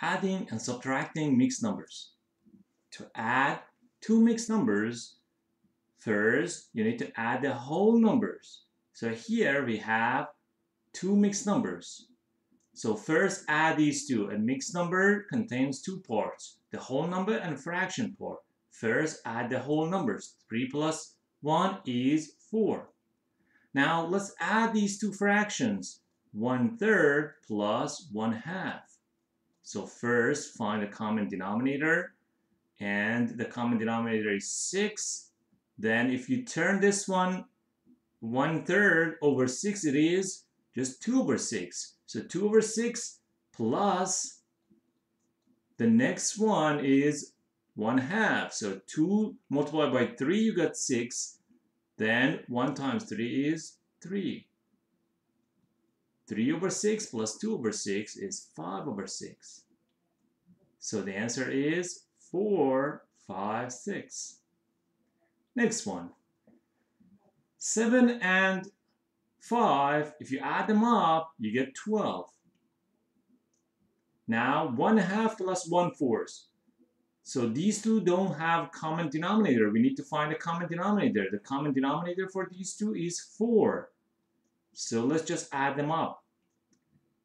adding and subtracting mixed numbers. To add two mixed numbers, first you need to add the whole numbers. So here we have two mixed numbers. So first add these two. A mixed number contains two parts, the whole number and fraction part. First add the whole numbers. 3 plus 1 is 4. Now let's add these two fractions. 1 third plus 1 half. So first find the common denominator and the common denominator is 6. Then if you turn this one 1 third over 6 it is just 2 over 6. So 2 over 6 plus the next one is 1 half. So 2 multiplied by 3, you got 6. Then 1 times 3 is 3. 3 over 6 plus 2 over 6 is 5 over 6. So the answer is 4, 5, 6. Next one. 7 and 5, if you add them up, you get 12. Now, 1 half plus 1 fourth. So these two don't have common denominator. We need to find a common denominator. The common denominator for these two is 4. So let's just add them up.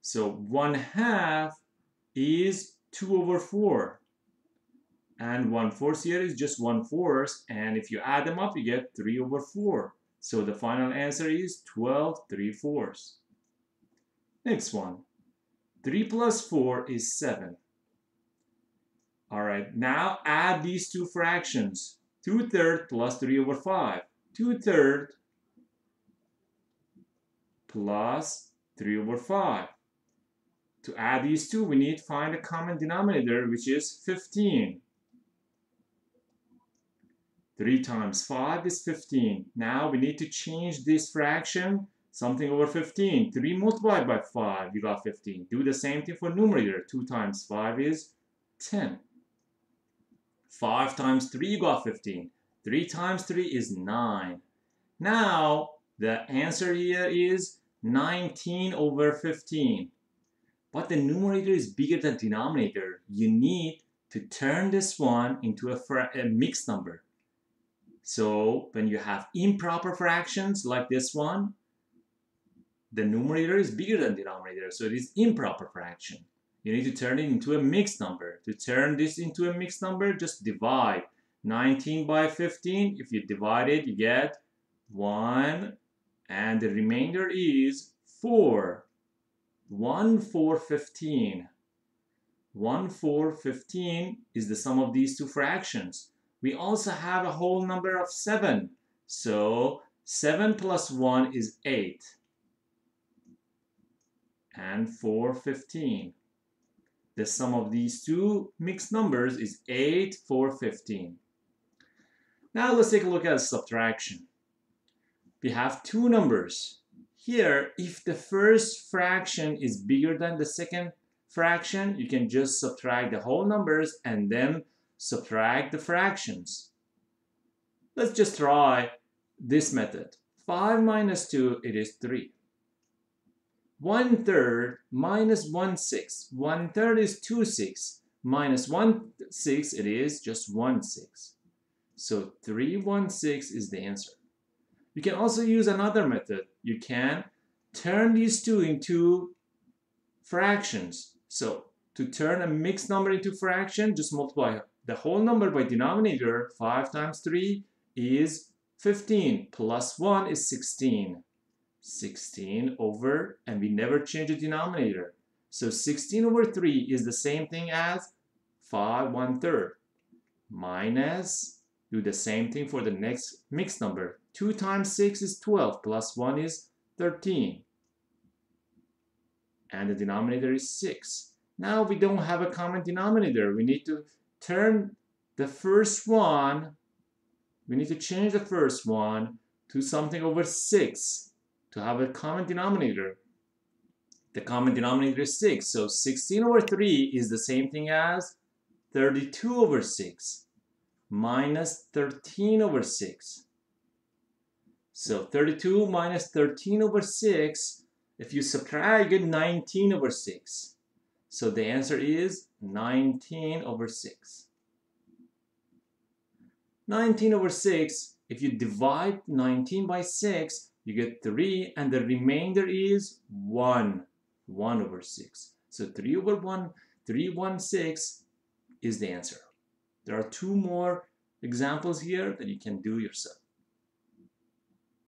So 1 half is 2 over 4. And 1 fourth here is just 1 fourth. And if you add them up, you get 3 over 4. So the final answer is 12 3 fourths. Next one. 3 plus 4 is 7. Alright, now add these two fractions. 2 thirds plus 3 over 5. 2 thirds plus 3 over 5. To add these two, we need to find a common denominator, which is 15. 3 times 5 is 15. Now we need to change this fraction, something over 15. 3 multiplied by 5, you got 15. Do the same thing for numerator. 2 times 5 is 10. 5 times 3, you got 15. 3 times 3 is 9. Now, the answer here is 19 over 15. But the numerator is bigger than denominator. You need to turn this one into a, a mixed number. So when you have improper fractions like this one, the numerator is bigger than denominator, so it is improper fraction. You need to turn it into a mixed number. To turn this into a mixed number, just divide 19 by 15. If you divide it, you get 1, and the remainder is 4. 1, 4, 15. 1, 4, 15 is the sum of these two fractions. We also have a whole number of 7. So 7 plus 1 is 8. And 4, 15. The sum of these two mixed numbers is 8, 4, 15. Now let's take a look at subtraction. We have two numbers. Here, if the first fraction is bigger than the second fraction, you can just subtract the whole numbers and then subtract the fractions. Let's just try this method. 5 minus 2, it is 3. 1 third minus 1 sixth. 1 third is 2 sixths. Minus 1 sixth, it is just 1 sixth. So 3 1 6 is the answer. You can also use another method. You can turn these two into fractions. So to turn a mixed number into fraction, just multiply the whole number by denominator, 5 times 3 is 15, plus 1 is 16. 16 over, and we never change the denominator. So 16 over 3 is the same thing as 5 1 third. Minus, do the same thing for the next mixed number. 2 times 6 is 12, plus 1 is 13. And the denominator is 6. Now we don't have a common denominator. We need to turn the first one, we need to change the first one to something over 6 to have a common denominator. The common denominator is 6, so 16 over 3 is the same thing as 32 over 6 minus 13 over 6. So 32 minus 13 over 6, if you subtract, you get 19 over 6. So the answer is 19 over 6. 19 over 6, if you divide 19 by 6, you get 3 and the remainder is 1. 1 over 6. So 3 over 1, 3, 1, 6 is the answer. There are two more examples here that you can do yourself.